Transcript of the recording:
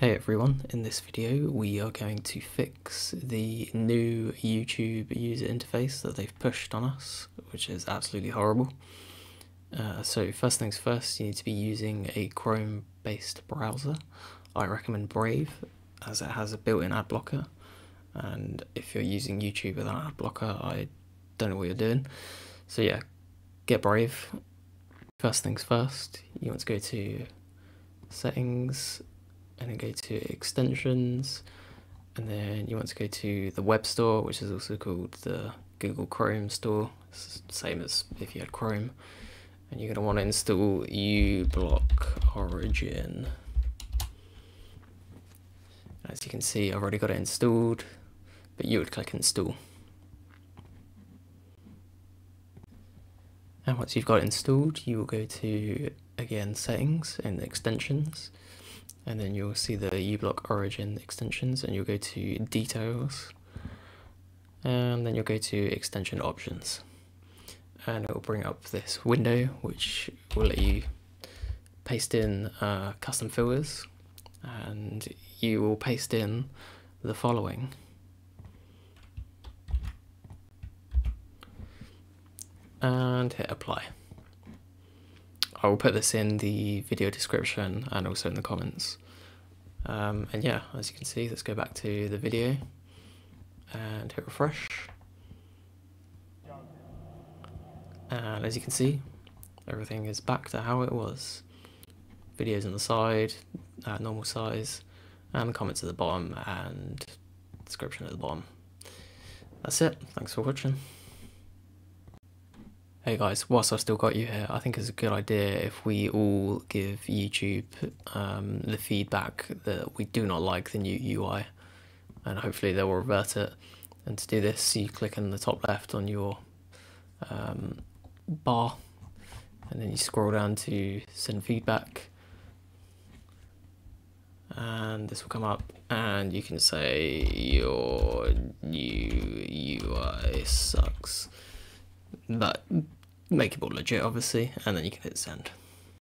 Hey everyone, in this video we are going to fix the new YouTube user interface that they've pushed on us, which is absolutely horrible. Uh, so first things first, you need to be using a Chrome based browser. I recommend Brave as it has a built-in ad blocker and if you're using YouTube without ad blocker I don't know what you're doing. So yeah, get Brave. First things first, you want to go to settings and then go to extensions. And then you want to go to the web store which is also called the Google Chrome store. Same as if you had Chrome. And you're going to want to install uBlock Origin. As you can see I've already got it installed but you would click install. And once you've got it installed you will go to again settings and extensions and then you'll see the uBlock origin extensions and you'll go to details. And then you'll go to extension options. And it will bring up this window which will let you paste in uh, custom filters and you will paste in the following. And hit apply. I will put this in the video description and also in the comments. Um, and yeah, as you can see, let's go back to the video and hit refresh. And as you can see, everything is back to how it was. Videos on the side, uh, normal size, and comments at the bottom, and description at the bottom. That's it. Thanks for watching. Hey guys, whilst I've still got you here, I think it's a good idea if we all give YouTube um, the feedback that we do not like the new UI, and hopefully they will revert it. And to do this, you click in the top left on your um, bar, and then you scroll down to send feedback, and this will come up, and you can say your new UI sucks but make it more legit obviously and then you can hit send